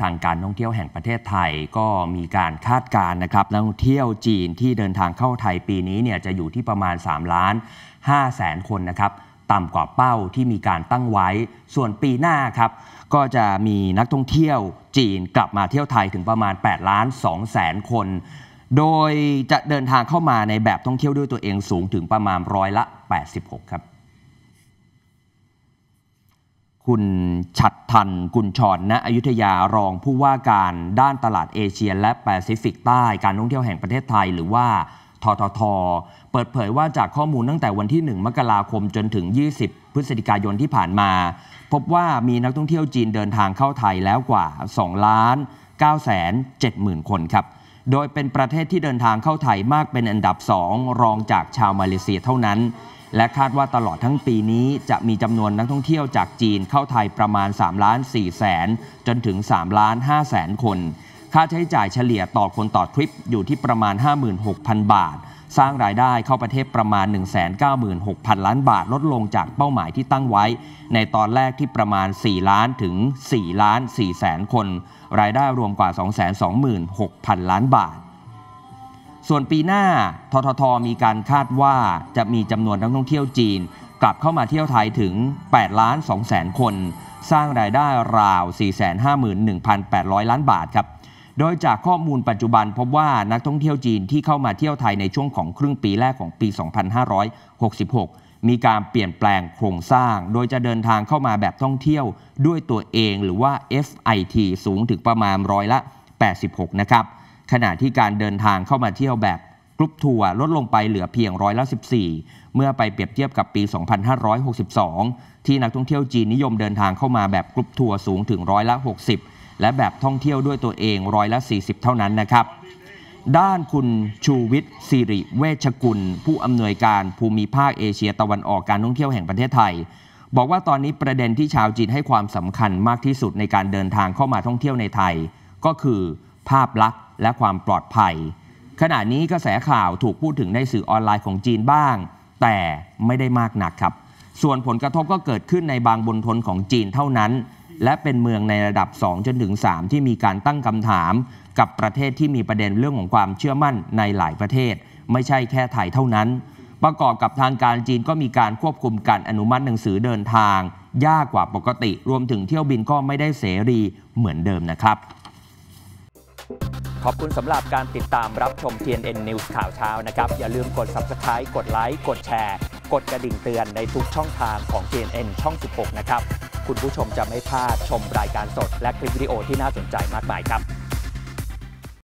ทางการท่องเที่ยวแห่งประเทศไทยก็มีการคาดการณ์นะครับนักท่องเที่ยวจีนที่เดินทางเข้าไทยปีนี้เนี่ยจะอยู่ที่ประมาณ 3 ล้าน5แสนคนนะครับต่ำกว่าเป้าที่มีการตั้งไว้ ส่วนปีหน้าครับก็จะมีนักท่องเที่ยวจีนกลับมาเที่ยวไทยถึงประมาณ8ล้าน2แสนคน โดยจะเดินทางเข้ามาในแบบท่องเที่ยวด้วยตัวเองสูงถึงประมาณร้อยละ 86 ครับ คุณชัดทันกุลชรณอยุธยารองผู้ว่าการด้านตลาดเอเชีย และแปซิฟิกใต้การท่องเที่ยวแห่งประเทศไทย หรือว่าททท เปิดเผยว่าจากข้อมูลตั้งแต่วันที่ 1 มกราคมจนถึง 20 พฤศจิกายนที่ผ่านมา พบว่ามีนักท่องเที่ยวจีนเดินทางเข้าไทยแล้วกว่า 2 ล้าน9แสน7หมื่นคนครับ โดยเป็นประเทศที่เดินทางเข้าไทยมากเป็นอันดับ 2 รองจากชาวมาเลเซียเท่านั้น และคาดว่าตลอดทั้งปีนี้จะมีจำนวนนักท่องเที่ยวจากจีนเข้าไทยประมาณ3ล้าน4แสนจนถึง3ล้าน5แสนคน ค่าใช้จ่ายเฉลี่ยต่อคนต่อทริปอยู่ที่ประมาณ 56,000 บาท สร้างรายได้เข้าประเทศประมาณ 196,000 ล้านบาทลดลงจากเป้าหมายที่ตั้งไว้ ในตอนแรกที่ประมาณ 4 ล้านถึง 4 ล้าน4แสนคน รายได้รวมกว่า 226,000 ล้านบาท ส่วนปีหน้าทททมีการคาดว่าจะมีจำนวนนักท่องเที่ยวจีน กลับเข้ามาเที่ยวไทยถึง 8 ล้าน2แสนคน สร้างรายได้ราว 451,800 ล้านบาทครับ โดยจากข้อมูลปัจจุบันพบว่านักท่องเที่ยวจีนที่เข้ามาเที่ยวไทยในช่วงของครึ่งปีแรกของปี 2566 มีการเปลี่ยนแปลงโครงสร้าง โดยจะเดินทางเข้ามาแบบท่องเที่ยวด้วยตัวเองหรือว่า FIT สูงถึงประมาณร้อยละ 86 นะครับ ขณะที่การเดินทางเข้ามาเที่ยวแบบกรุ๊ปทัวร์ลดลงไปเหลือเพียงร้อยละ 14 เมื่อไปเปรียบเทียบกับปี 2562 ที่นักท่องเที่ยวจีนนิยมเดินทางเข้ามาแบบกรุ๊ปทัวร์สูงถึงร้อยละ 60 และแบบท่องเที่ยวด้วยตัวเองร้อยละ 40 เท่านั้นนะครับ ด้านคุณชูวิทย์ ศิริเวชกุล ผู้อำนวยการภูมิภาคเอเชียตะวันออกการท่องเที่ยวแห่งประเทศไทย บอกว่าตอนนี้ประเด็นที่ชาวจีนให้ความสำคัญมากที่สุดในการเดินทางเข้ามาท่องเที่ยวในไทย ก็คือภาพลักษณ์และความปลอดภัย ขณะนี้กระแสข่าวถูกพูดถึงในสื่อออนไลน์ของจีนบ้าง แต่ไม่ได้มากนักครับ ส่วนผลกระทบก็เกิดขึ้นในบางบนทนของจีนเท่านั้น และเป็นเมืองในระดับ 2 จนถึง 3 ที่มีการตั้งคำถาม กับประเทศที่มีประเด็นเรื่องของความเชื่อมั่นในหลายประเทศ ไม่ใช่แค่ไทยเท่านั้น ประกอบกับทางการจีนก็มีการควบคุมการอนุมัติหนังสือเดินทาง ยากกว่าปกติ รวมถึงเที่ยวบินก็ไม่ได้เสรีเหมือนเดิมนะครับขอบคุณสำหรับการติดตามรับชม TNN News ข่าวเช้านะครับ อย่าลืมกด Subscribe กดไลค์ กดแชร์ กดกระดิ่งเตือนในทุกช่องทางของ TNN ช่อง 16 นะครับ คุณผู้ชมจะไม่พลาดชมรายการสดและคลิปวิดีโอที่น่าสนใจมากมายครับ